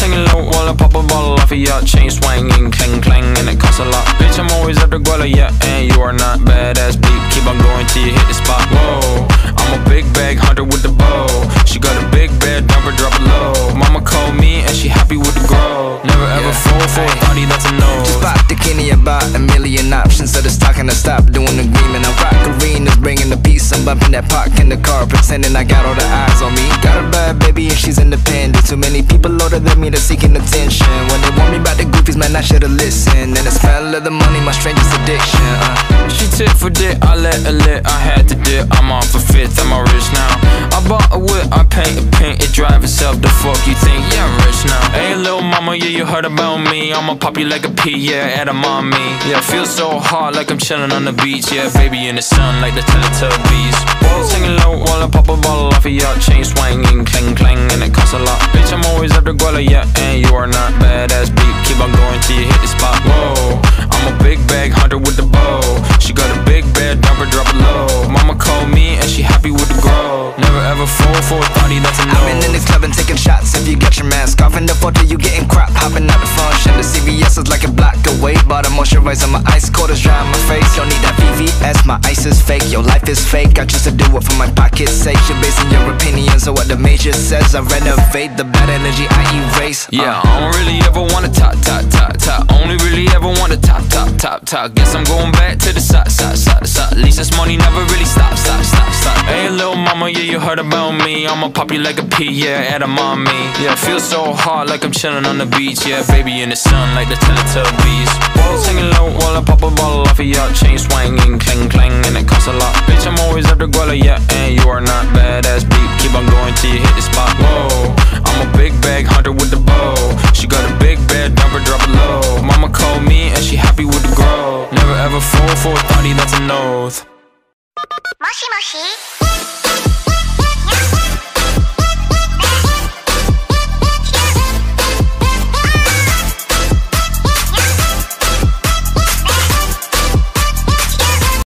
while I pop a bottle off of ya. Chain swinging, clang clang, and it costs a lot. Bitch, I'm always at the Guala, yeah, and you are not badass beat. Keep on going till you hit the spot. Whoa, I'm a big bag hunter with the bow. She got a big bed, number drop it low. Mama called me and she happy with the grow. Never ever Yeah. fall for a thotty, that's a no. Just bought the Kenny about a million options. So just talking to stop doing agreement. I rock arenas, bringing the peace. I'm bumping that park in the car, pretending I got all the eyes on me. Got a than me that's seeking attention. When they want me about the goofies, man, I should've listened. And the smell of the money, my strangest addiction. Uh. She tip for dick, I let her lit, I had to dip. I'm off for fifth, I'm all rich now. I bought a whip, I paint a paint, it drive itself. The fuck you think? Yeah, I'm rich now. Hey, little mama, yeah, you heard about me. I'ma pop you like a pea, yeah, at a mommy. Yeah, feel so hot like I'm chilling on the beach. Yeah, baby in the sun like the Teletubbies. Whoa, singing low while I pop a bottle off of ya. Chain swinging, clang clang, and it costs a lot. After Guala, yeah, and you are not beat. Keep on going till you hit the spot. Whoa, I'm a big bag hunter with the bow. She got a big bed, number drop it low. Mama called me and she happy with the grow. Never ever fall for a thotty, that's a no. I've been in the club and taking shots. Block. Bought a moisturizer, my ice cold is dry on my face. Don't need that VVS, my ice is fake. Your life is fake. I choose to do it for my pocket's sake. You're basing your opinions on what the major says. I renovate the bad energy I erase. Uh. Yeah, I don't really ever wanna top, top, top, top. Only really ever wanna top, top, top, top. Guess I'm going back to the side, side, heard about me. I'ma pop you like a pea, yeah, at a mommy. Yeah, feel so hot like I'm chilling on the beach. Yeah, baby in the sun like the Teletubbies. Whoa, singing low while I pop a bottle off of ya. Chain swinging, clang clang, and it costs a lot. Bitch, I'm always after Guala, yeah, and you are not badass beat. Keep on going till you hit the spot. Whoa, I'm a big bag hunter with the bow. She got a big bed, number drop it low. Mama called me and she happy with the grow. Never ever fall for a thotty, that's a no. もしもし